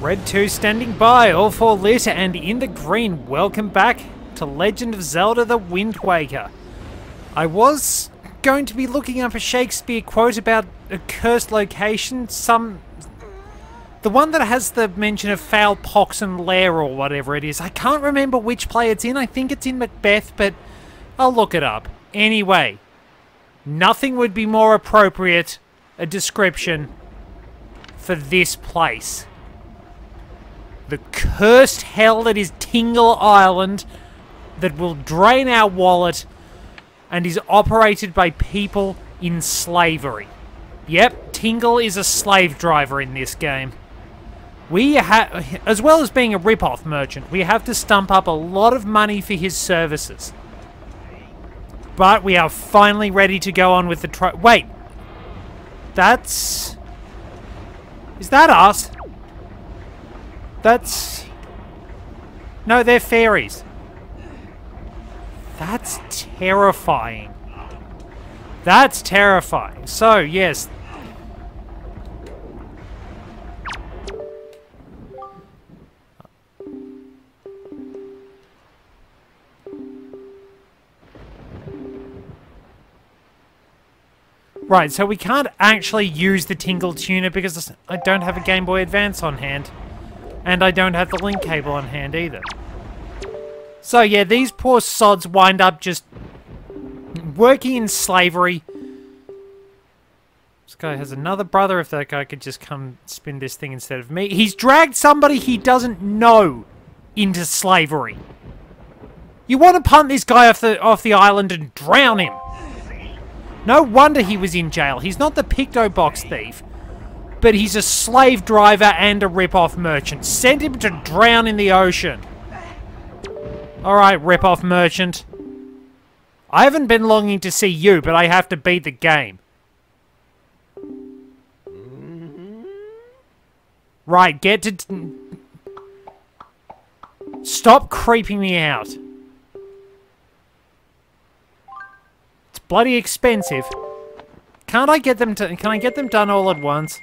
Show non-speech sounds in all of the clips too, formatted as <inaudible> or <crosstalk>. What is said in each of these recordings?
Red 2 standing by, all four lit and in the green. Welcome back to Legend of Zelda The Wind Waker. I was going to be looking up a Shakespeare quote about a cursed location, some... The one that has the mention of foul pox and lair or whatever it is. I can't remember which play it's in. I think it's in Macbeth, but I'll look it up. Anyway, nothing would be more appropriate a description for this place. The cursed hell that is Tingle Island that will drain our wallet and is operated by people in slavery. Yep, Tingle is a slave driver in this game. We have, as well as being a rip-off merchant, we have to stump up a lot of money for his services. But we are finally ready to go on with the tri- Wait! That's... Is that us? That's... No, they're fairies. That's terrifying. That's terrifying. So, yes. Right, so we can't actually use the Tingle Tuner because I don't have a Game Boy Advance on hand. And I don't have the link cable on hand either. So yeah, these poor sods wind up just working in slavery. This guy has another brother. If that guy could just come spin this thing instead of me. He's dragged somebody he doesn't know into slavery. You want to punt this guy off the off the island and drown him. No wonder he was in jail. He's not the Picto Box thief, but he's a slave driver and a rip-off merchant. Send him to drown in the ocean. Alright, rip-off merchant. I haven't been longing to see you, but I have to beat the game. Right, get to... Stop creeping me out. It's bloody expensive. Can't I get them to... Can I get them done all at once?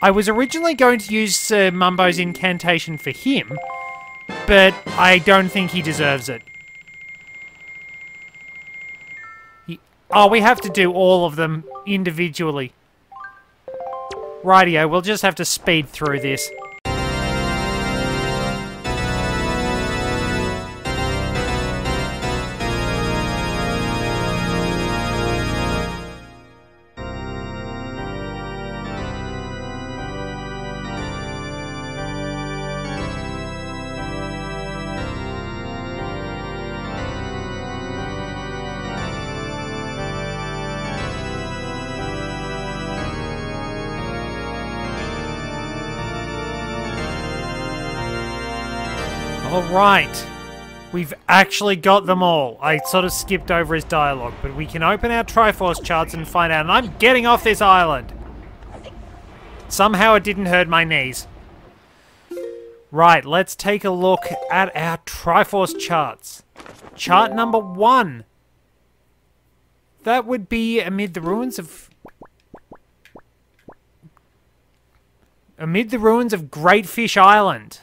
I was originally going to use uh, Mumbo's incantation for him, but I don't think he deserves it. He, oh, we have to do all of them individually. Rightio, we'll just have to speed through this. Alright. We've actually got them all. I sort of skipped over his dialogue, but we can open our Triforce charts and find out. And I'm getting off this island. Somehow it didn't hurt my knees. Right, let's take a look at our Triforce charts. Chart number one. That would be amid the ruins of... Amid the ruins of Great Fish Island.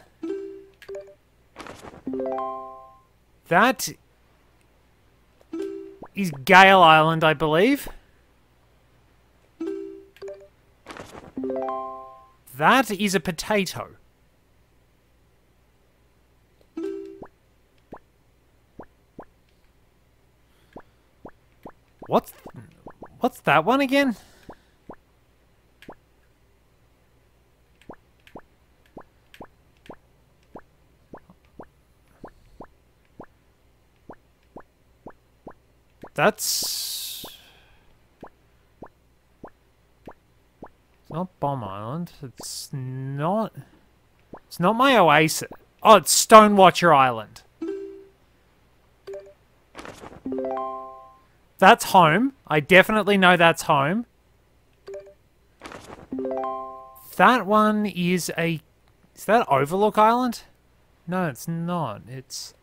That is Gale Island, I believe. That is a potato. What's what's that one again? That's... It's not Bomb Island. It's not... It's not my oasis. Oh, it's Stonewatcher Island. That's home. I definitely know that's home. That one is a... Is that Overlook Island? No, it's not. It's...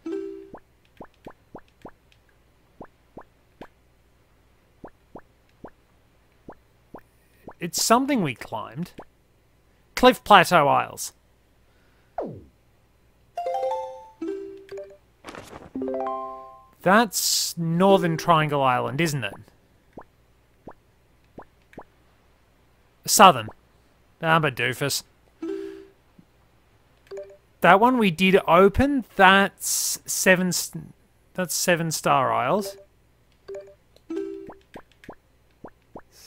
It's something we climbed. Cliff Plateau Isles. That's Northern Triangle Island, isn't it? Southern. Ah, I'm a doofus. That one we did open. That's seven. That's seven Star Isles.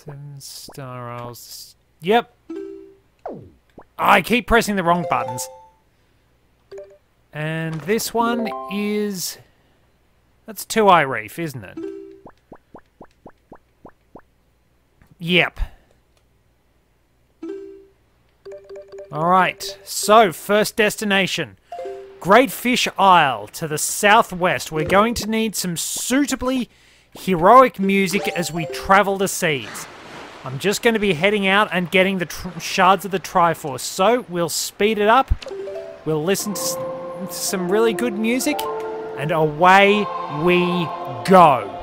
Seven Star Isles. Yep. I keep pressing the wrong buttons. And this one is... That's Two Eye Reef, isn't it? Yep. Alright, so first destination. Great Fish Isle to the southwest. We're going to need some suitably heroic music as we travel the seas. I'm just going to be heading out and getting the shards of the Triforce. So we'll speed it up. We'll listen to, to some really good music. And away we go.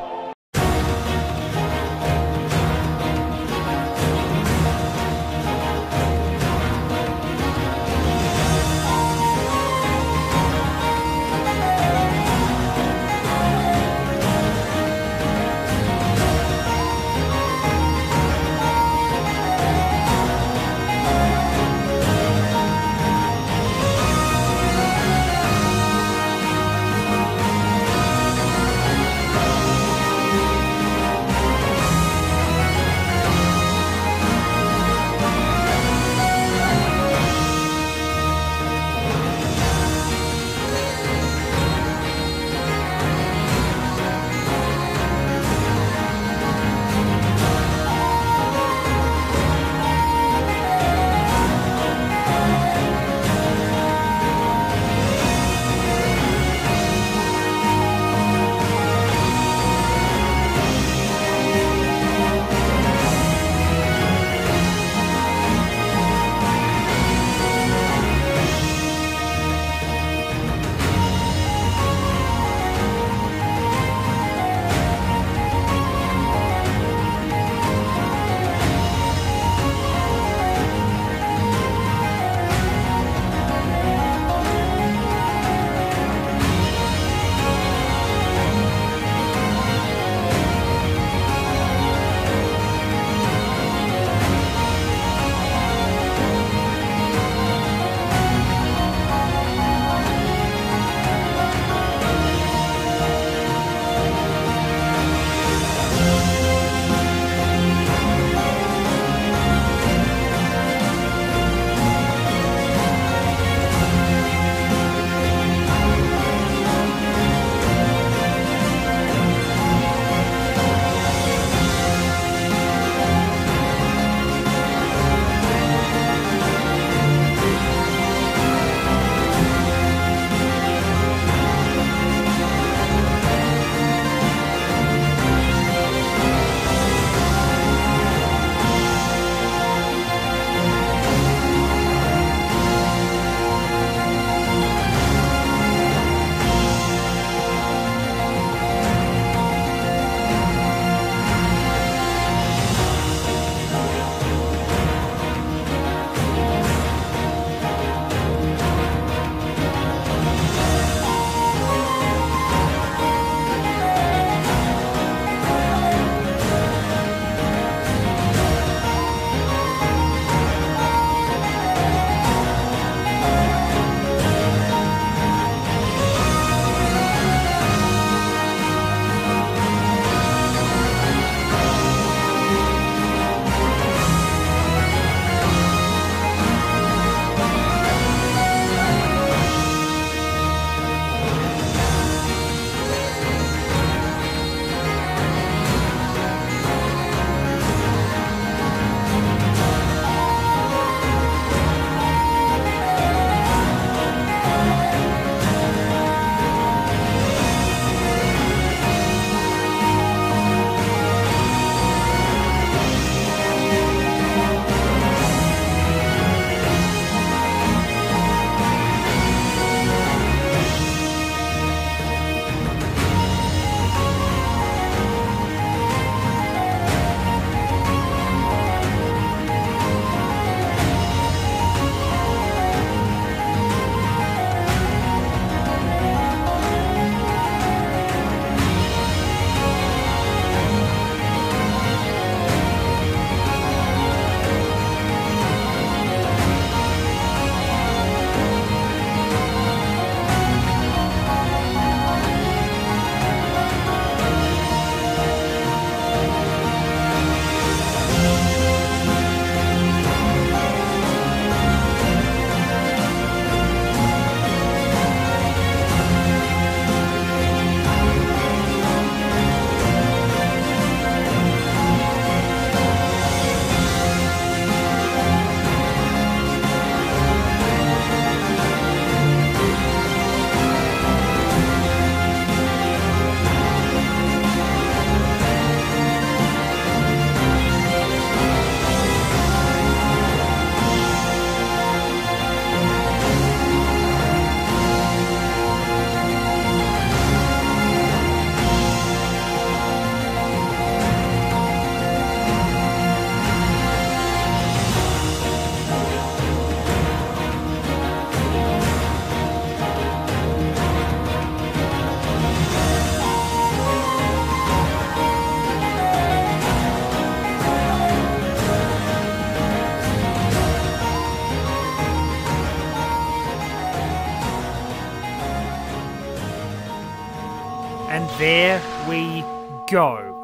Go.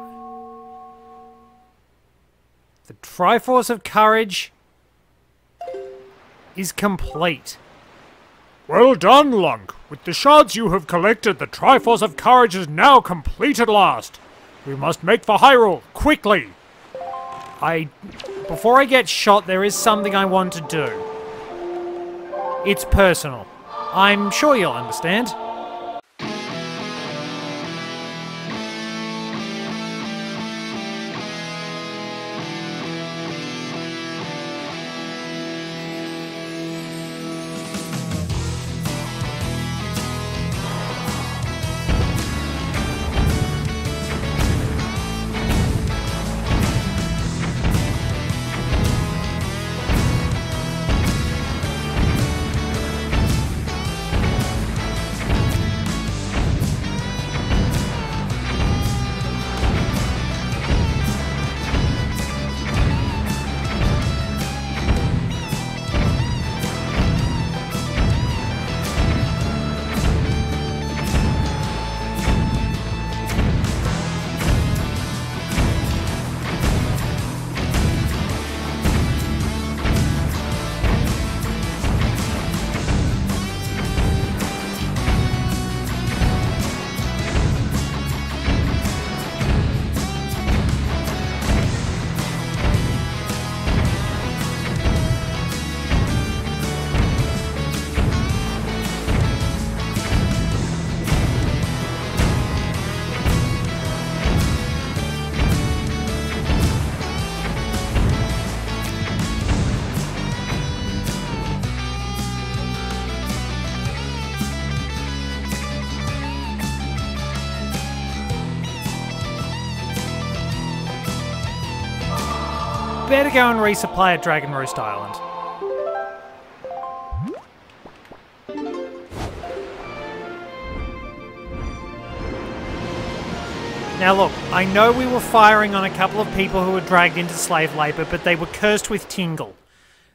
The Triforce of Courage is complete. Well done, Lunk. With the shards you have collected, the Triforce of Courage is now complete at last. We must make for Hyrule, quickly! I... Before I get shot, there is something I want to do. It's personal. I'm sure you'll understand. Better go and resupply at Dragon Roost Island. Now look, I know we were firing on a couple of people who were dragged into slave labour, but they were cursed with Tingle.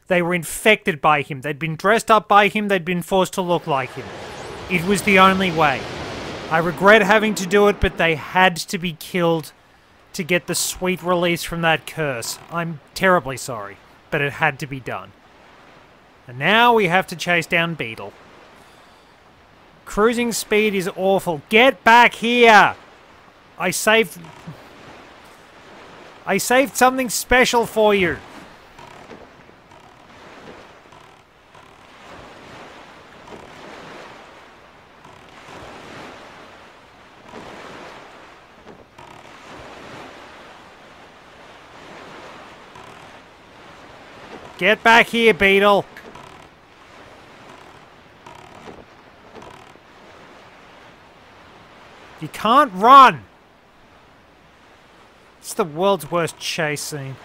They were infected by him. They'd been dressed up by him. They'd been forced to look like him. It was the only way. I regret having to do it, but they had to be killed to get the sweet release from that curse. I'm terribly sorry, but it had to be done. And now we have to chase down Beedle. Cruising speed is awful. Get back here! I saved... I saved something special for you. Get back here, Beedle. You can't run! It's the world's worst chase scene.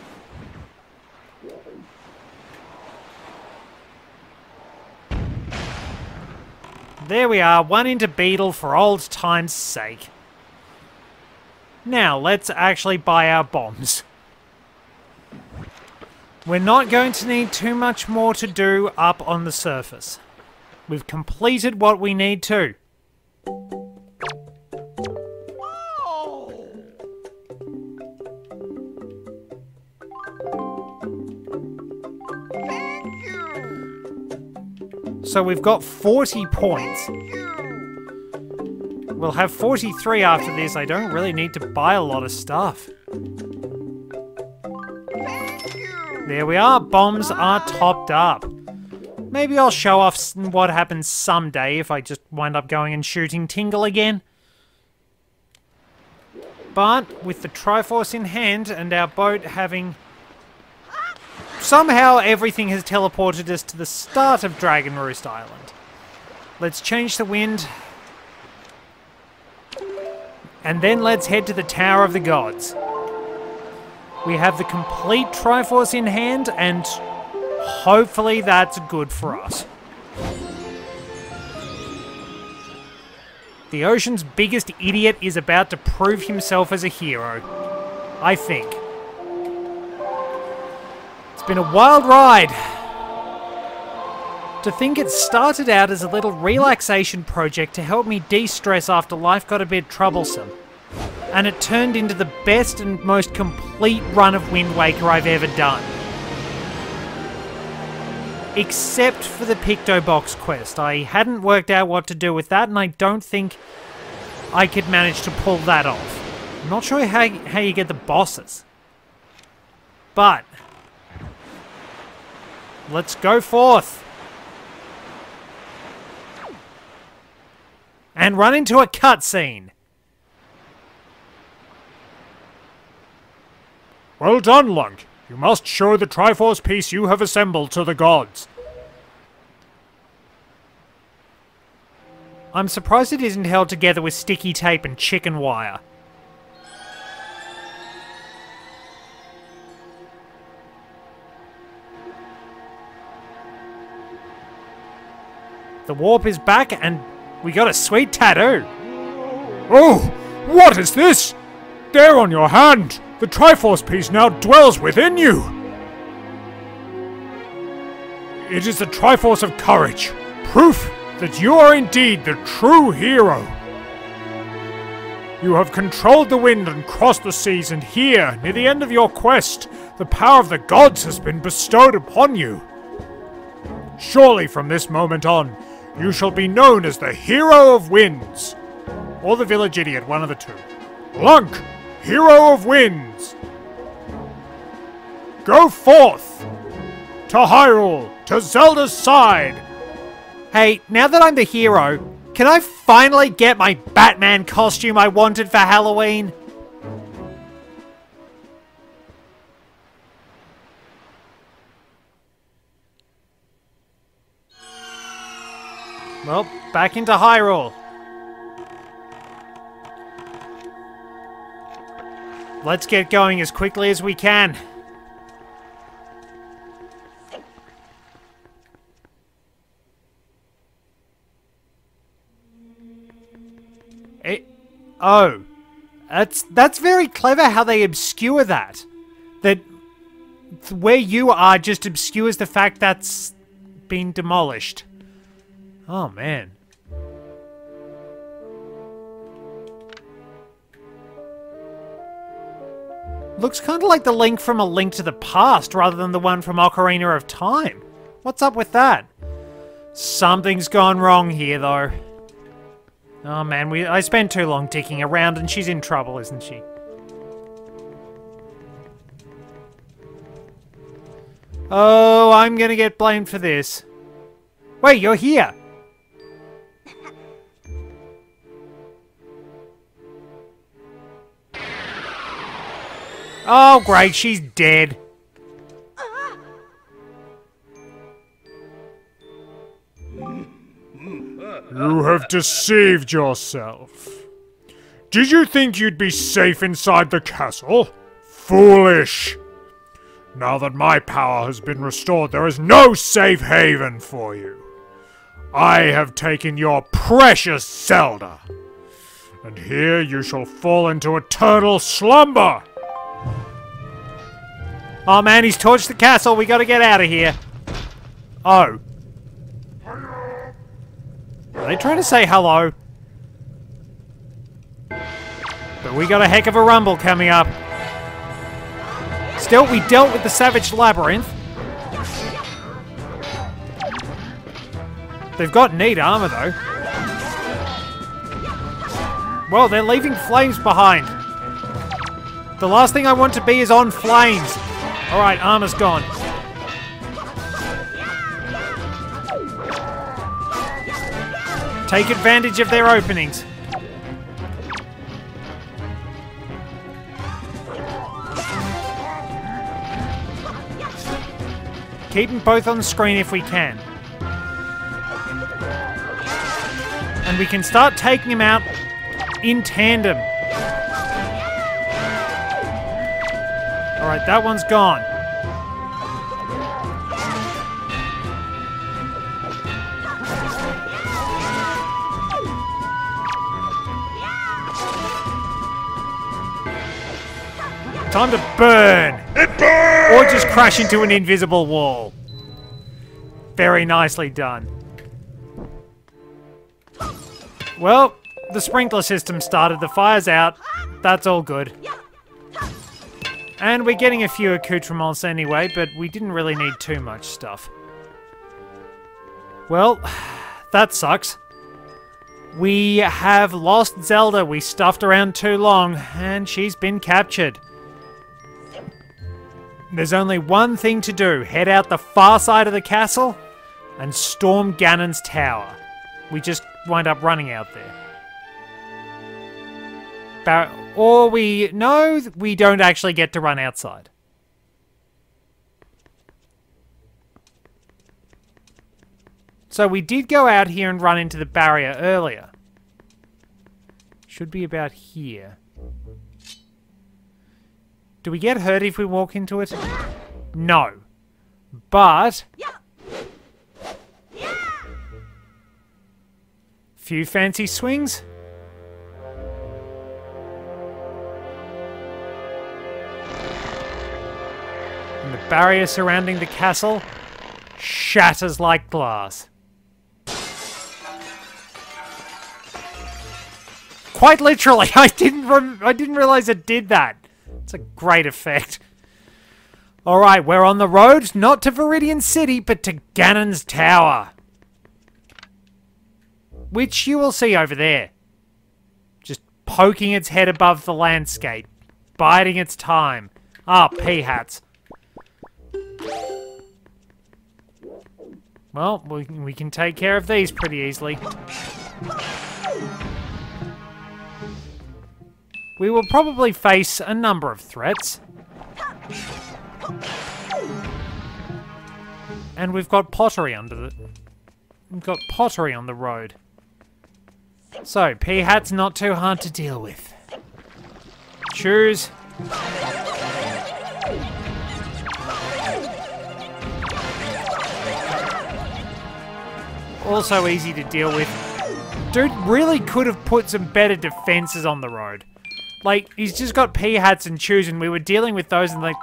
There we are, one into Beedle for old time's sake. Now, let's actually buy our bombs. <laughs> We're not going to need too much more to do up on the surface. We've completed what we need to. So we've got 40 points. We'll have 43 after this. I don't really need to buy a lot of stuff. There we are. Bombs are topped up. Maybe I'll show off what happens someday if I just wind up going and shooting Tingle again. But with the Triforce in hand and our boat having Somehow everything has teleported us to the start of Dragon Roost Island. Let's change the wind. And then let's head to the Tower of the Gods. We have the complete Triforce in hand, and hopefully that's good for us. The ocean's biggest idiot is about to prove himself as a hero. I think It's been a wild ride To think it started out as a little relaxation project to help me de stress after life got a bit troublesome. And it turned into the best and most complete run of Wind Waker I've ever done. Except for the Picto Box quest. I hadn't worked out what to do with that, and I don't think I could manage to pull that off. I'm not sure how, how you get the bosses. But, let's go forth. And run into a cutscene. Well done, Lunk. You must show the Triforce piece you have assembled to the gods. I'm surprised it isn't held together with sticky tape and chicken wire. The warp is back and we got a sweet tattoo. Oh, what is this? There on your hand! The Triforce piece now dwells within you! It is the Triforce of Courage, proof that you are indeed the true hero. You have controlled the wind and crossed the seas, and here, near the end of your quest, the power of the gods has been bestowed upon you. Surely from this moment on, you shall be known as the Hero of Winds. Or the Village Idiot, one of the two. Lunk, Hero of Winds. Go forth! To Hyrule, to Zelda's side! Hey, now that I'm the hero, can I finally get my Batman costume I wanted for Halloween? Well, back into Hyrule. Let's get going as quickly as we can. It, oh, that's that's very clever how they obscure that. That where you are just obscures the fact that's been demolished. Oh man. Looks kind of like the link from A Link to the Past rather than the one from Ocarina of Time. What's up with that? Something's gone wrong here, though. Oh man, we I spent too long dicking around and she's in trouble, isn't she? Oh, I'm gonna get blamed for this. Wait, you're here! Oh, great, she's dead. You have deceived yourself. Did you think you'd be safe inside the castle? Foolish! Now that my power has been restored, there is no safe haven for you. I have taken your precious Zelda, and here you shall fall into eternal slumber! Oh man, he's torched the castle. We gotta get out of here. Oh. Are they trying to say hello? But we got a heck of a rumble coming up. Still, we dealt with the Savage Labyrinth. They've got neat armor, though. Well, they're leaving flames behind. The last thing I want to be is on flames. Alright, armor's gone. Take advantage of their openings. Keep them both on the screen if we can. And we can start taking them out in tandem. Alright, that one's gone. Time to burn! It burns! Or just crash into an invisible wall. Very nicely done. Well, the sprinkler system started, the fire's out. That's all good. And we're getting a few accoutrements anyway, but we didn't really need too much stuff. Well, <sighs> that sucks. We have lost Zelda. We stuffed around too long, and she's been captured. There's only one thing to do. Head out the far side of the castle and storm Ganon's tower. We just wind up running out there. Bar or we... know we don't actually get to run outside. So we did go out here and run into the barrier earlier. Should be about here. Do we get hurt if we walk into it? No. But... Few fancy swings? Barrier surrounding the castle shatters like glass. Quite literally, <laughs> I didn't I didn't realize it did that. It's a great effect. Alright, we're on the road, not to Viridian City, but to Ganon's Tower. Which you will see over there. Just poking its head above the landscape. Biding its time. Ah, hats. Well, we, we can take care of these pretty easily. We will probably face a number of threats. And we've got pottery under the... We've got pottery on the road. So, Peahat's not too hard to deal with. Choose. Also easy to deal with. Dude really could have put some better defenses on the road. Like, he's just got Peahats and Chews, and we were dealing with those in, like,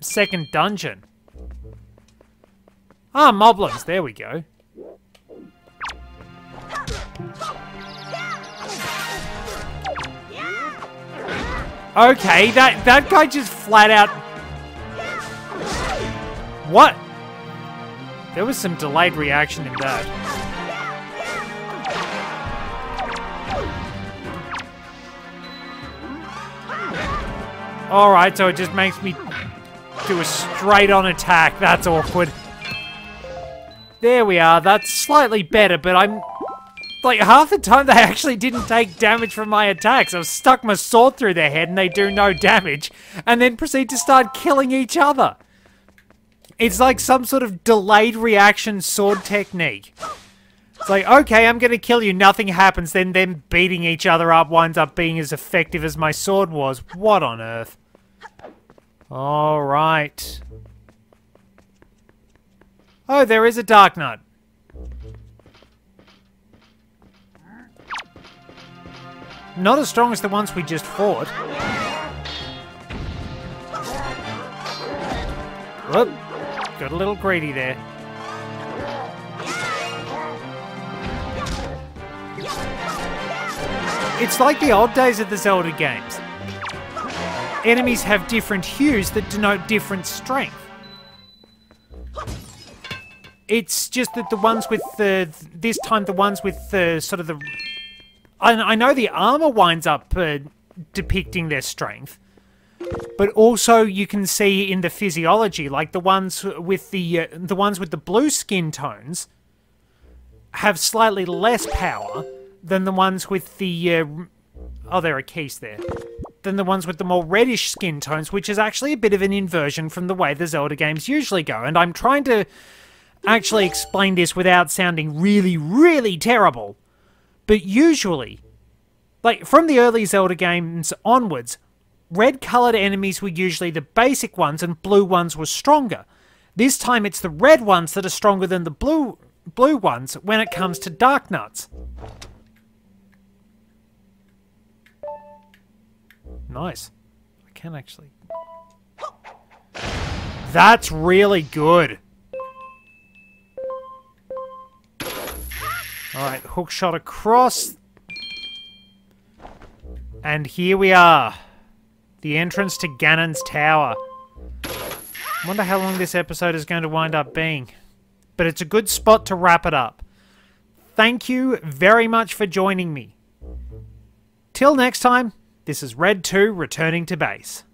second dungeon. Ah, Moblins, there we go. Okay, that, that guy just flat out... What? There was some delayed reaction in that. Alright, so it just makes me do a straight-on attack. That's awkward. There we are. That's slightly better, but I'm... Like, half the time they actually didn't take damage from my attacks. I've stuck my sword through their head and they do no damage, and then proceed to start killing each other. It's like some sort of delayed reaction sword technique. It's like, okay, I'm gonna kill you, nothing happens, then them beating each other up winds up being as effective as my sword was. What on earth? All right. Oh, there is a dark Darknut. Not as strong as the ones we just fought. Whoop. Got a little greedy there. It's like the old days of the Zelda games enemies have different hues that denote different strength. It's just that the ones with the... This time the ones with the sort of the... I, I know the armor winds up uh, depicting their strength. But also you can see in the physiology, like the ones with the uh, the ones with the blue skin tones have slightly less power than the ones with the uh, oh, there are keys there than the ones with the more reddish skin tones, which is actually a bit of an inversion from the way the Zelda games usually go. And I'm trying to actually explain this without sounding really, really terrible. But usually, like from the early Zelda games onwards, red coloured enemies were usually the basic ones and blue ones were stronger. This time it's the red ones that are stronger than the blue blue ones when it comes to Darknuts. Nice. I can actually... That's really good. Alright, hook shot across. And here we are. The entrance to Ganon's Tower. wonder how long this episode is going to wind up being. But it's a good spot to wrap it up. Thank you very much for joining me. Till next time, this is Red 2 returning to base.